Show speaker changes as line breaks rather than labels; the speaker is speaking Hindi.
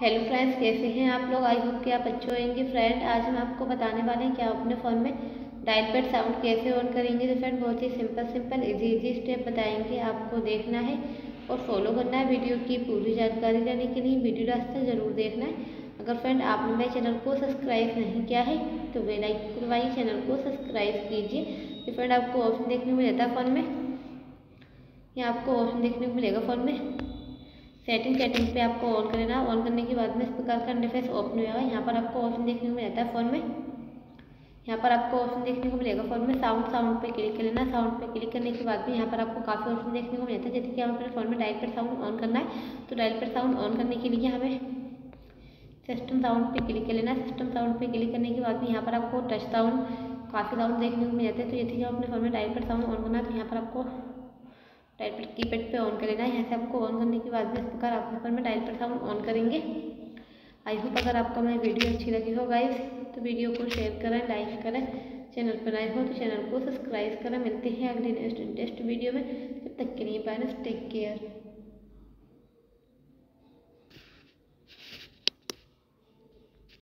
हेलो फ्रेंड्स कैसे हैं आप लोग? आई होप कि आप अच्छे होंगे। फ्रेंड आज हम आपको बताने वाले हैं कि आप अपने फ़ोन में डायल पैड साउंड कैसे ऑन करेंगे। तो फ्रेंड बहुत ही simple simple easy easy step बताएँगे। आपको देखना है और फॉलो करना है वीडियो की पूरी जानकारी लेने के लिए। वीडियो रास्ते ज़रूर देखना है। अगर फ्रेंड आपने मेरे चैनल को सब्सक्राइब नहीं किया है तो वे लाइक करवाइए चैनल को सब्सक्राइब कीजिए। तो फ्रेंड आपको ऑप्शन देखने को मिलता है फ़ोन में। यहाँ आपको ऑप्शन देखने को मिलेगा फ़ोन में। सेटिंग सेटिंग पे आपको ऑन करना ऑन करने के बाद में इस प्रकार का इंटरफेस ओपन होगा यहाँ पर आपको ऑप्शन देखने को मिल जाता है फ़ोन में। यहाँ पर आपको ऑप्शन देखने को मिलेगा फ़ोन में। साउंड साउंड पे क्लिक कर लेना। साउंड पे क्लिक करने के बाद में यहाँ पर आपको काफ़ी ऑप्शन देखने को मिलता है। जैसे कि हमें फ़ोन में डायल पर साउंड ऑन करना है तो डायल पर साउंड ऑन करने के लिए हमें सिस्टम साउंड पे क्लिक कर लेना। सिस्टम साउंड पे क्लिक करने के बाद में यहाँ पर आपको टच साउंड काफ़ी साउंड देखने को मिल जाते हैं। तो जैसे कि अपने फ़ोन में डायल पर साउंड ऑन करना है तो यहाँ पर आपको डायल पर कीपैड पर ऑन कर लेना है यहाँ से आपको ऑन करने के बाद भी इस प्रकार अपने फ़ोन में टाइल पर साउंड ऑन करेंगे। आई होप अगर आपको मेरी वीडियो अच्छी लगी हो गाइज़ तो वीडियो को शेयर करें लाइक करें चैनल पर आए हो तो चैनल को सब्सक्राइब करें। मिलते हैं अगले नेक्स्ट नेक्स्ट वीडियो में। तब तक के लिए बाय टेक केयर